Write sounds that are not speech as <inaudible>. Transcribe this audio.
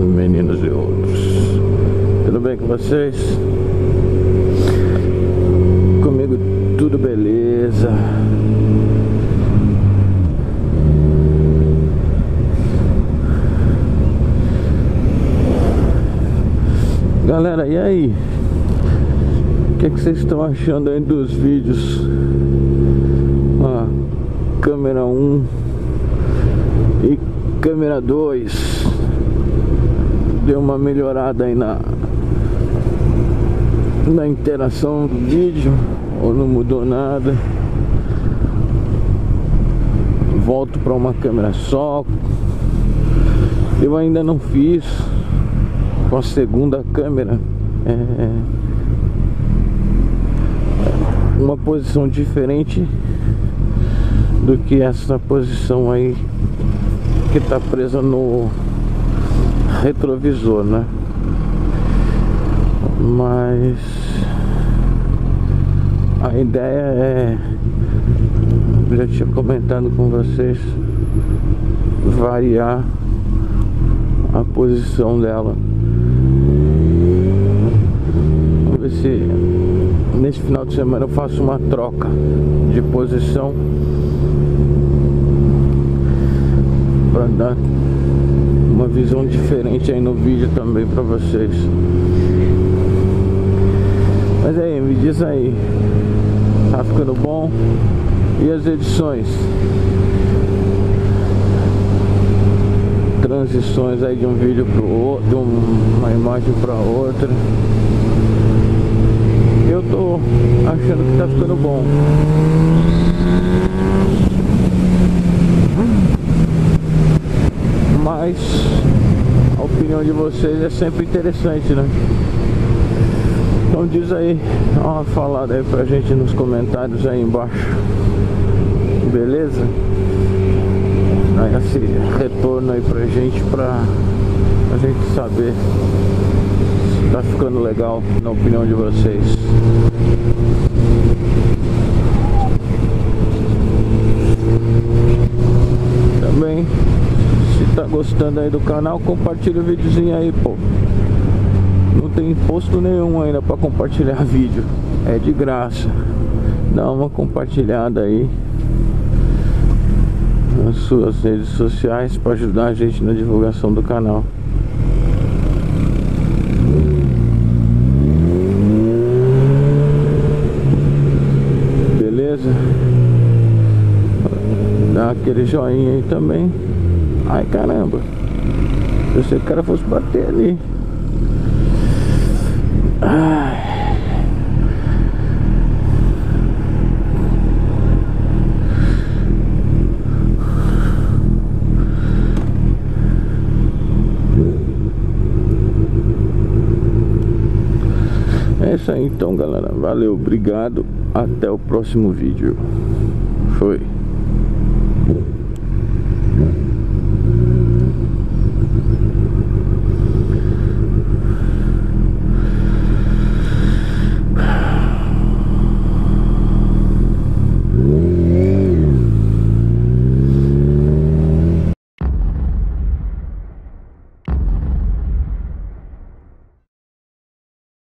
meninos e outros. Tudo bem com vocês? Comigo tudo beleza. Galera, e aí? O que, é que vocês estão achando aí dos vídeos? Ó, câmera 1 e câmera 2 Deu uma melhorada aí na Na interação do vídeo Ou não mudou nada. Volto para uma câmera só. Eu ainda não fiz Com a segunda câmera. É, Uma posição diferente do que essa posição aí que está presa no retrovisor, né? Mas a ideia é, já tinha comentado com vocês, variar a posição dela. Vamos ver se nesse final de semana eu faço uma troca de posição para dar uma visão diferente aí no vídeo também para vocês. Mas aí, me diz aí, tá ficando bom? E as edições? Transições aí de um vídeo pro outro, de uma imagem para outra. Eu tô achando que tá ficando bom. Mas a opinião de vocês é sempre interessante, né? Então diz aí, dá uma falada aí pra gente nos comentários aí embaixo. Beleza? Dá esse retorno aí pra gente pra a gente saber se tá ficando legal na opinião de vocês. Também tá gostando aí do canal, compartilha o videozinho aí, pô. Não tem imposto nenhum ainda para compartilhar <laughs> vídeo. É de graça. Dá uma compartilhada aí nas suas redes sociais para ajudar a gente na divulgação do canal. Beleza? Dá aquele joinha aí também. Ai caramba. Eu sei que o cara fosse bater ali. Ai. É isso aí então galera. Valeu, obrigado. Até o próximo vídeo. Foi